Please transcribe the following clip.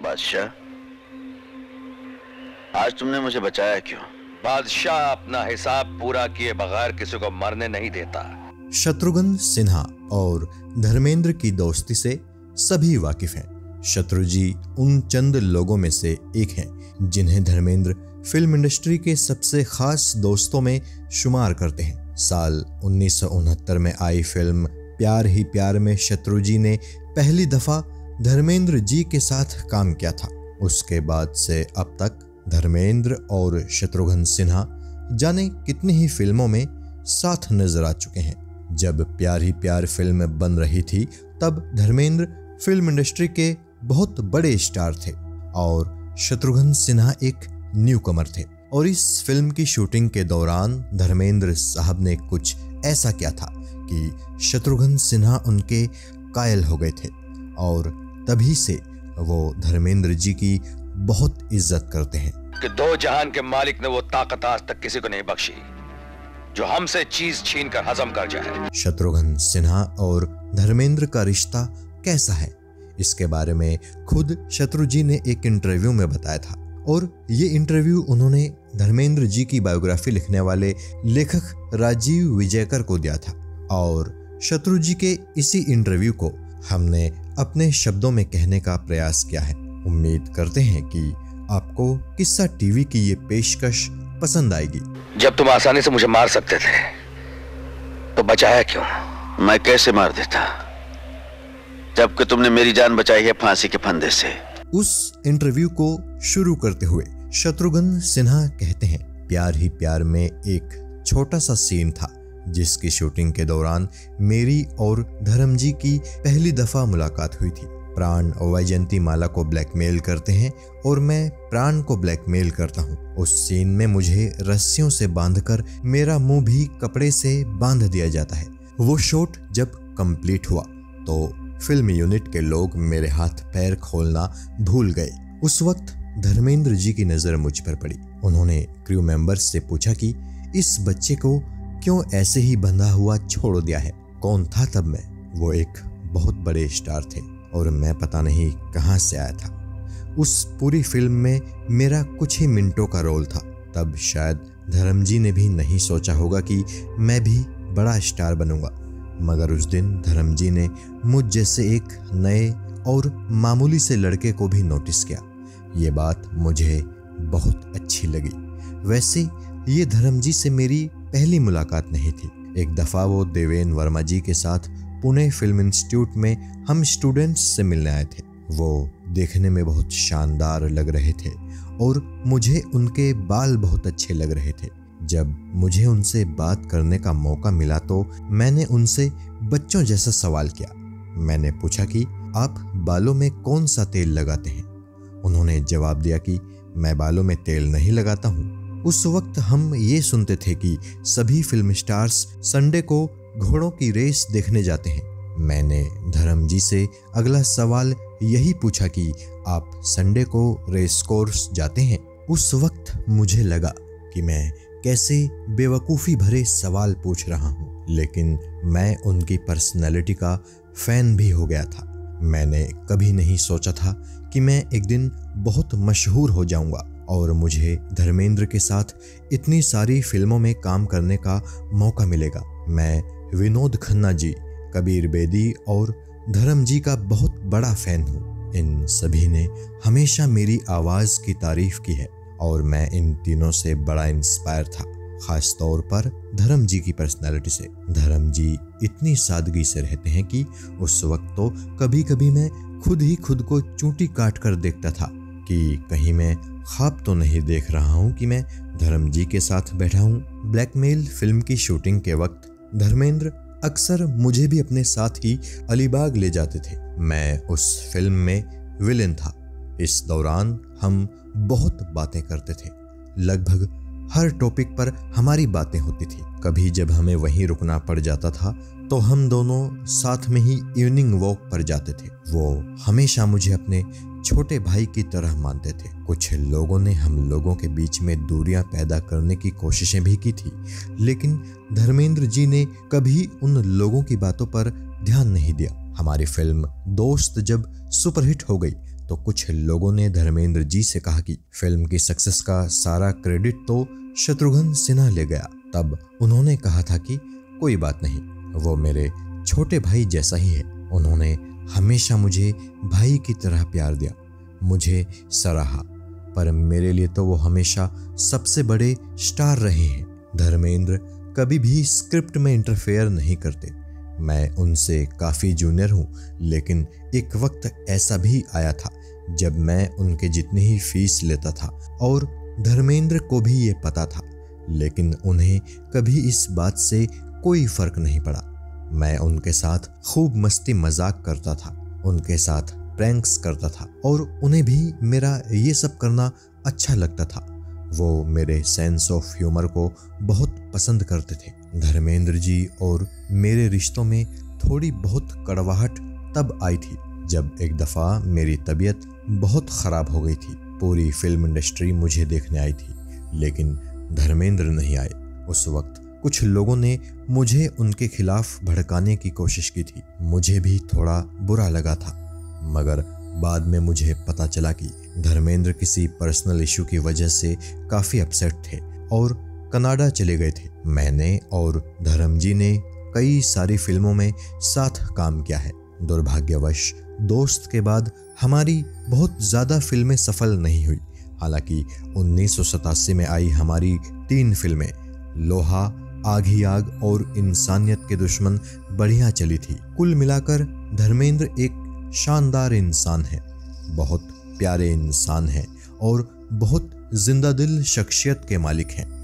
बादशाह आज तुमने मुझे बचाया क्यों? बादशाह अपना हिसाब पूरा किए बगैर किसी को मरने नहीं देता। शत्रुघ्न सिन्हा और धर्मेंद्र की दोस्ती से सभी वाकिफ हैं। शत्रु जी उन चंद लोगों में से एक हैं जिन्हें धर्मेंद्र फ़िल्म इंडस्ट्री के सबसे खास दोस्तों में शुमार करते हैं। साल उन्नीस सौ उनहत्तर में आई फ़िल्म प्यार ही प्यार में शत्रु जी ने पहली दफ़ा धर्मेंद्र जी के साथ काम किया था। उसके बाद से अब तक धर्मेंद्र और शत्रुघ्न सिन्हा जाने कितनी ही फ़िल्मों में साथ नज़र आ चुके हैं। जब प्यार ही प्यार फ़िल्म बन रही थी, तब धर्मेंद्र फ़िल्म इंडस्ट्री के बहुत बड़े स्टार थे और शत्रुघ्न सिन्हा एक न्यू कमर थे। और इस फ़िल्म की शूटिंग के दौरान धर्मेंद्र साहब ने कुछ ऐसा किया था कि शत्रुघ्न सिन्हा उनके कायल हो गए थे और तभी से वो धर्मेंद्र जी की बहुत इज़्ज़त करते हैं। कि दो जहान के मालिक ने वो ताकत आज तक किसी को नहीं बख्शी जो हमसे चीज़ छीन कर हजम कर जाए। शत्रुघ्न सिन्हा और धर्मेंद्र का रिश्ता कैसा है? इसके बारे में खुद शत्रु जी ने एक इंटरव्यू में बताया था। और ये इंटरव्यू उन्होंने धर्मेंद्र जी की बायोग्राफी लिखने वाले लेखक राजीव विजयकर को दिया था। और शत्रु जी के इसी इंटरव्यू को हमने अपने शब्दों में कहने का प्रयास किया है। उम्मीद करते हैं कि आपको किस्सा टीवी की ये पेशकश पसंद आएगी। जब तुम आसानी से मुझे मार सकते थे तो बचाया क्यों? मैं कैसे मार देता? जबकि तुमने मेरी जान बचाई है फांसी के फंदे से। उस इंटरव्यू को शुरू करते हुए शत्रुघ्न सिन्हा कहते हैं प्यार ही प्यार में एक छोटा सा सीन था। जिसकी शूटिंग के दौरान मेरी और धर्म जी की पहली दफ़ा मुलाकात हुई थी। प्राण वैजंती माला को ब्लैकमेल करते हैं और मैं प्राण को ब्लैकमेल करता हूँ। उस सीन में मुझे रस्सियों से बांधकर मेरा मुँह भी कपड़े से बाँध दिया जाता है। वो शॉट जब कंप्लीट हुआ तो फ़िल्म यूनिट के लोग मेरे हाथ पैर खोलना भूल गए। उस वक्त धर्मेंद्र जी की नज़र मुझ पर पड़ी। उन्होंने क्रू मेंबर्स से पूछा कि, इस बच्चे को क्यों ऐसे ही बंधा हुआ छोड़ दिया है? कौन था तब मैं? वो एक बहुत बड़े स्टार थे और मैं पता नहीं कहाँ से आया था। उस पूरी फ़िल्म में मेरा कुछ ही मिनटों का रोल था। तब शायद धर्मजी ने भी नहीं सोचा होगा कि मैं भी बड़ा स्टार बनूँगा। मगर उस दिन धर्मजी ने मुझ जैसे एक नए और मामूली से लड़के को भी नोटिस किया। ये बात मुझे बहुत अच्छी लगी। वैसे ये धर्मजी से मेरी पहली मुलाकात नहीं थी। एक दफ़ा वो देवेन वर्मा जी के साथ पुणे फ़िल्म इंस्टीट्यूट में हम स्टूडेंट्स से मिलने आए थे। वो देखने में बहुत शानदार लग रहे थे और मुझे उनके बाल बहुत अच्छे लग रहे थे। जब मुझे उनसे बात करने का मौका मिला तो मैंने उनसे बच्चों जैसा सवाल किया। मैंने पूछा कि, आप बालों में कौन सा तेल लगाते हैं? उन्होंने जवाब दिया कि, मैं बालों में तेल नहीं लगाता हूँ। उस वक्त हम ये सुनते थे कि सभी फ़िल्म स्टार्स संडे को घोड़ों की रेस देखने जाते हैं। मैंने धर्म जी से अगला सवाल यही पूछा कि आप संडे को रेस कोर्स जाते हैं? उस वक्त मुझे लगा कि मैं कैसे बेवकूफ़ी भरे सवाल पूछ रहा हूँ, लेकिन मैं उनकी पर्सनैलिटी का फ़ैन भी हो गया था। मैंने कभी नहीं सोचा था कि मैं एक दिन बहुत मशहूर हो जाऊँगा। और मुझे धर्मेंद्र के साथ इतनी सारी फ़िल्मों में काम करने का मौका मिलेगा। मैं विनोद खन्ना जी, कबीर बेदी और धर्म जी का बहुत बड़ा फ़ैन हूँ। इन सभी ने हमेशा मेरी आवाज़ की तारीफ़ की है और मैं इन तीनों से बड़ा इंस्पायर था, खास तौर पर धर्म जी की पर्सनैलिटी से। धर्म जी इतनी सादगी से रहते हैं कि उस वक्त तो कभी कभी मैं खुद ही खुद को चूंटी काट कर देखता था कि कहीं मैं ख्वाब तो नहीं देख रहा हूँ कि मैं धर्म जी के साथ बैठा हूँ। ब्लैकमेल फ़िल्म की शूटिंग के वक्त धर्मेंद्र अक्सर मुझे भी अपने साथ ही अलीबाग ले जाते थे। मैं उस फ़िल्म में विलेन था। इस दौरान हम बहुत बातें करते थे। लगभग हर टॉपिक पर हमारी बातें होती थी। कभी जब हमें वहीं रुकना पड़ जाता था तो हम दोनों साथ में ही इवनिंग वॉक पर जाते थे। वो हमेशा मुझे अपने छोटे भाई की तरह मानते थे। कुछ लोगों ने हम लोगों के बीच में दूरियाँ पैदा करने की कोशिशें भी की थी, लेकिन धर्मेंद्र जी ने कभी उन लोगों की बातों पर ध्यान नहीं दिया। हमारी फ़िल्म दोस्त जब सुपरहिट हो गई तो कुछ लोगों ने धर्मेंद्र जी से कहा कि फ़िल्म की सक्सेस का सारा क्रेडिट तो शत्रुघ्न सिन्हा ले गया। तब उन्होंने कहा था कि कोई बात नहीं, वो मेरे छोटे भाई जैसा ही है। उन्होंने हमेशा मुझे भाई की तरह प्यार दिया, मुझे सराहा। पर मेरे लिए तो वो हमेशा सबसे बड़े स्टार रहे हैं। धर्मेंद्र कभी भी स्क्रिप्ट में इंटरफेयर नहीं करते। मैं उनसे काफ़ी जूनियर हूँ, लेकिन एक वक्त ऐसा भी आया था जब मैं उनके जितनी ही फ़ीस लेता था और धर्मेंद्र को भी ये पता था, लेकिन उन्हें कभी इस बात से कोई फ़र्क नहीं पड़ा। मैं उनके साथ खूब मस्ती मज़ाक करता था, उनके साथ प्रैंक्स करता था और उन्हें भी मेरा ये सब करना अच्छा लगता था। वो मेरे सेंस ऑफ़ ह्यूमर को बहुत पसंद करते थे। धर्मेंद्र जी और मेरे रिश्तों में थोड़ी बहुत कड़वाहट तब आई थी, जब एक दफ़ा मेरी तबीयत बहुत ख़राब हो गई थी। पूरी फ़िल्म इंडस्ट्री मुझे देखने आई थी, लेकिन धर्मेंद्र नहीं आए। उस वक्त कुछ लोगों ने मुझे उनके खिलाफ भड़काने की कोशिश की थी। मुझे भी थोड़ा बुरा लगा था, मगर बाद में मुझे पता चला कि धर्मेंद्र किसी पर्सनल इशू की वजह से काफ़ी अपसेट थे और कनाडा चले गए थे। मैंने और धर्म जी ने कई सारी फ़िल्मों में साथ काम किया है। दुर्भाग्यवश, दोस्त के बाद हमारी बहुत ज़्यादा फ़िल्में सफल नहीं हुई। हालाँकि उन्नीस सौ सतासी में आई हमारी तीन फ़िल्में, लोहा आग ही आग और इंसानियत के दुश्मन बढ़िया चली थी। कुल मिलाकर धर्मेंद्र एक शानदार इंसान है, बहुत प्यारे इंसान हैं और बहुत ज़िंदा दिल शख्सियत के मालिक हैं।